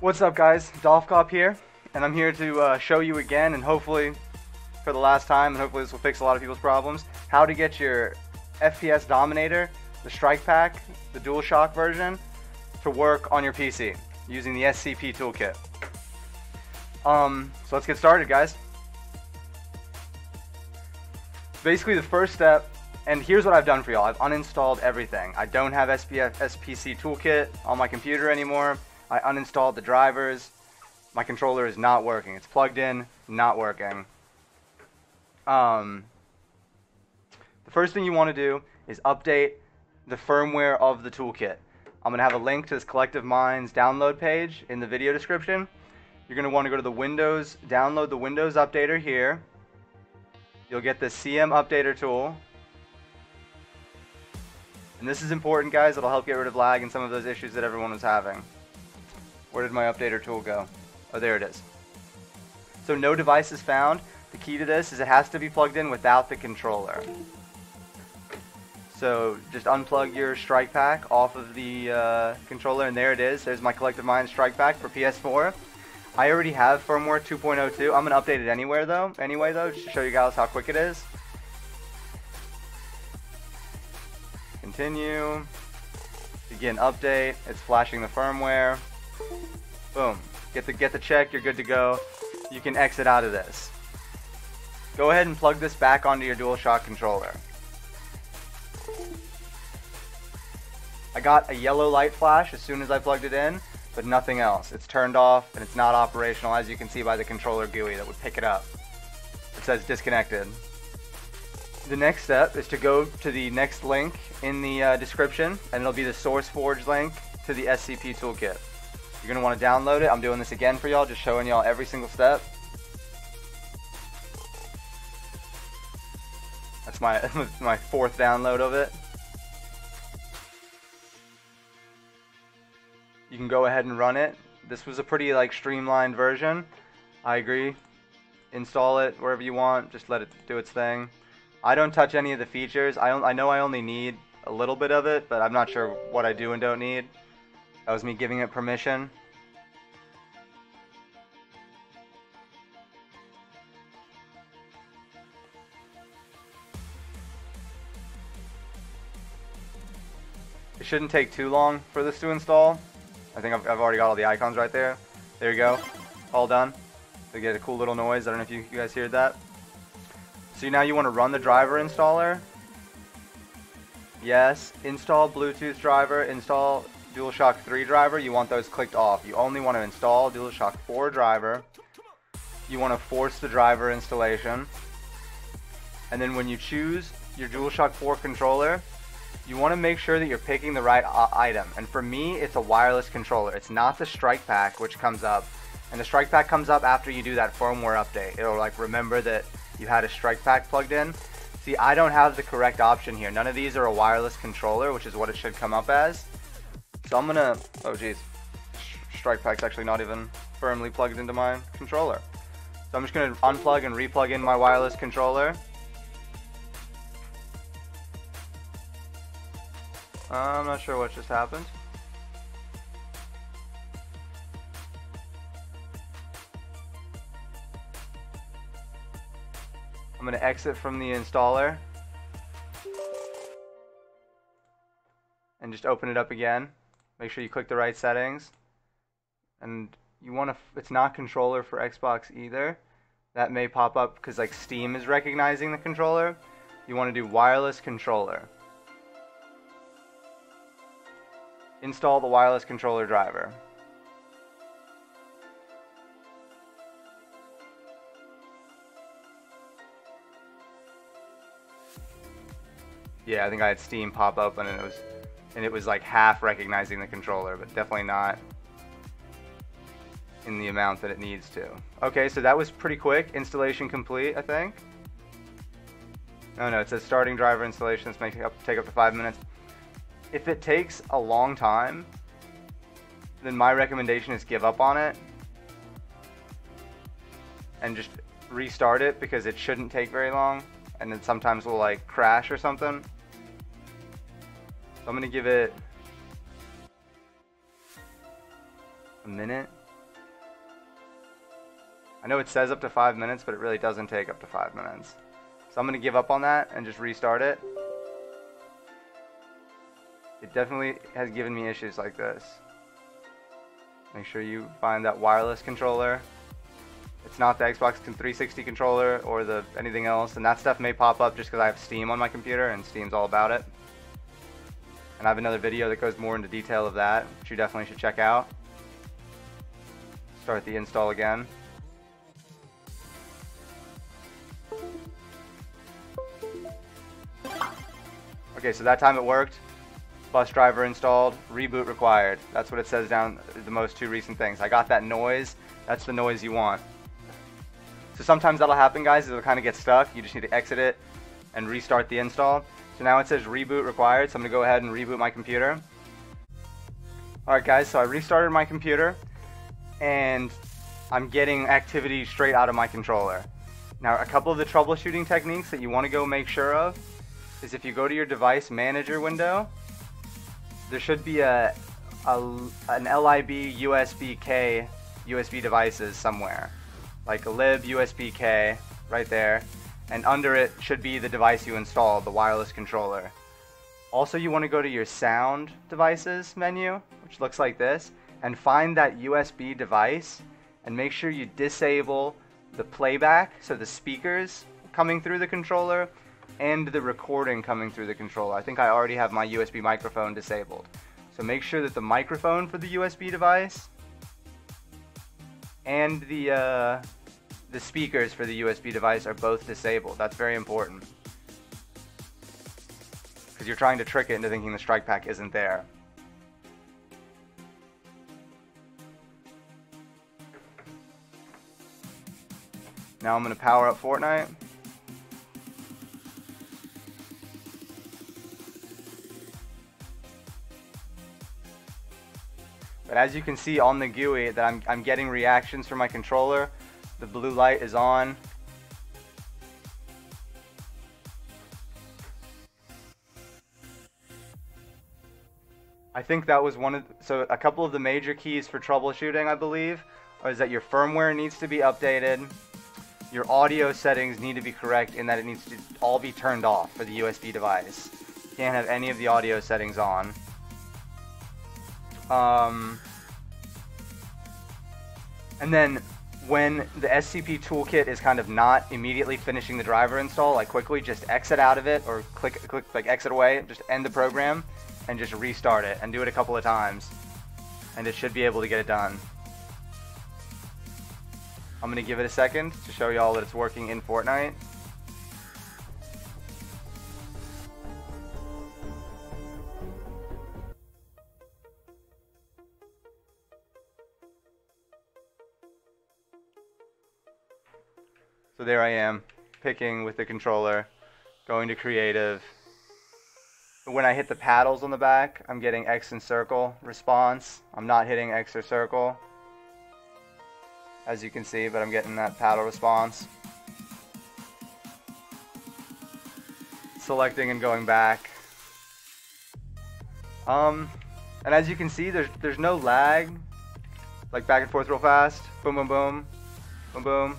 What's up guys, Dolphcop here, and I'm here to uh, show you again, and hopefully for the last time, and hopefully this will fix a lot of people's problems, how to get your FPS Dominator, the Strike Pack, the DualShock version, to work on your PC using the SCP toolkit. Um, so let's get started guys. Basically the first step, and here's what I've done for y'all. I've uninstalled everything. I don't have SPF, SPC toolkit on my computer anymore. I uninstalled the drivers. My controller is not working. It's plugged in, not working. Um, the first thing you want to do is update the firmware of the toolkit. I'm going to have a link to this Collective Minds download page in the video description. You're going to want to go to the Windows, download the Windows Updater here. You'll get the CM Updater tool. And this is important, guys. It'll help get rid of lag and some of those issues that everyone was having. Where did my updater tool go? Oh, there it is. So no devices found. The key to this is it has to be plugged in without the controller. So just unplug your strike pack off of the uh, controller and there it is. There's my Collective Mind strike pack for PS4. I already have firmware 2.02. I'm going to update it anywhere though. Anyway though, just to show you guys how quick it is. Continue. Begin update. It's flashing the firmware. Boom. Get the get the check, you're good to go. You can exit out of this. Go ahead and plug this back onto your DualShock controller. I got a yellow light flash as soon as I plugged it in, but nothing else. It's turned off and it's not operational as you can see by the controller GUI that would pick it up. It says disconnected. The next step is to go to the next link in the uh, description and it'll be the SourceForge link to the SCP toolkit. You're going to want to download it. I'm doing this again for y'all, just showing y'all every single step. That's my, my fourth download of it. You can go ahead and run it. This was a pretty like streamlined version. I agree. Install it wherever you want. Just let it do its thing. I don't touch any of the features. I, I know I only need a little bit of it, but I'm not sure what I do and don't need. That was me giving it permission. It shouldn't take too long for this to install. I think I've, I've already got all the icons right there. There you go. All done. They get a cool little noise. I don't know if you, you guys heard that. So now you want to run the driver installer. Yes. Install Bluetooth driver. Install DualShock 3 driver. You want those clicked off. You only want to install DualShock 4 driver. You want to force the driver installation. And then when you choose your DualShock 4 controller, you want to make sure that you're picking the right uh, item. And for me, it's a wireless controller. It's not the Strike Pack, which comes up. And the Strike Pack comes up after you do that firmware update. It'll like remember that you had a Strike Pack plugged in. See, I don't have the correct option here. None of these are a wireless controller, which is what it should come up as. So I'm gonna, oh geez, Strike Pack's actually not even firmly plugged into my controller. So I'm just gonna unplug and replug in my wireless controller. I'm not sure what just happened. I'm to exit from the installer and just open it up again. Make sure you click the right settings. And you want to, it's not controller for Xbox either. That may pop up because like Steam is recognizing the controller. You want to do wireless controller. Install the wireless controller driver. Yeah, I think I had Steam pop up and it was and it was like half recognizing the controller, but definitely not in the amount that it needs to. Okay, so that was pretty quick. Installation complete, I think. No, no, it says starting driver installation. This may take up to five minutes. If it takes a long time, then my recommendation is give up on it and just restart it because it shouldn't take very long and then sometimes will like crash or something. I'm gonna give it a minute. I know it says up to five minutes, but it really doesn't take up to five minutes. So I'm to give up on that and just restart it. It definitely has given me issues like this. Make sure you find that wireless controller. It's not the Xbox 360 controller or the anything else, and that stuff may pop up just because I have Steam on my computer, and Steam's all about it. And I have another video that goes more into detail of that, which you definitely should check out. Start the install again. Okay, so that time it worked. Bus driver installed, reboot required. That's what it says down the most two recent things. I got that noise. That's the noise you want. So sometimes that'll happen, guys. It'll kind of get stuck. You just need to exit it and restart the install. So now it says reboot required. So I'm to go ahead and reboot my computer. Alright guys, so I restarted my computer and I'm getting activity straight out of my controller. Now a couple of the troubleshooting techniques that you want to go make sure of is if you go to your device manager window, there should be a, a an LIB USB-K USB devices somewhere, like a lib USB-K right there, and under it should be the device you installed, the wireless controller. Also, you want to go to your sound devices menu, which looks like this, and find that USB device, and make sure you disable the playback, so the speakers coming through the controller, and the recording coming through the controller. I think I already have my USB microphone disabled. So make sure that the microphone for the USB device and the, uh, the speakers for the USB device are both disabled. That's very important. Because you're trying to trick it into thinking the strike pack isn't there. Now I'm going to power up Fortnite. But as you can see on the GUI that I'm, I'm getting reactions from my controller. The blue light is on. I think that was one of, the, so a couple of the major keys for troubleshooting, I believe, is that your firmware needs to be updated. Your audio settings need to be correct in that it needs to all be turned off for the USB device. You can't have any of the audio settings on. Um, and then when the SCP toolkit is kind of not immediately finishing the driver install, like quickly just exit out of it or click, click like exit away, just end the program and just restart it and do it a couple of times. And it should be able to get it done. I'm to give it a second to show y'all that it's working in Fortnite. So there I am, picking with the controller, going to creative. When I hit the paddles on the back, I'm getting X and circle response. I'm not hitting X or circle, as you can see, but I'm getting that paddle response. Selecting and going back. Um, and as you can see, there's there's no lag, like back and forth real fast. Boom, boom, boom, boom, boom.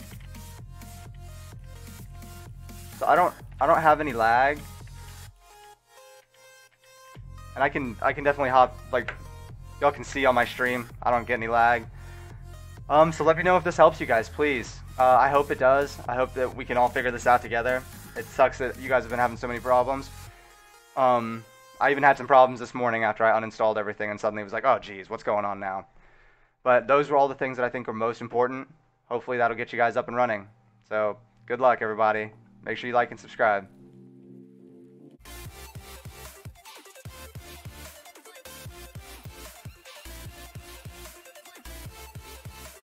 So I don't I don't have any lag. And I can I can definitely hop like y'all can see on my stream. I don't get any lag. Um, so let me know if this helps you guys, please. Uh, I hope it does. I hope that we can all figure this out together. It sucks that you guys have been having so many problems. Um, I even had some problems this morning after I uninstalled everything and suddenly was like, oh geez, what's going on now? But those were all the things that I think are most important. Hopefully that'll get you guys up and running. So good luck, everybody. Make sure you like and subscribe.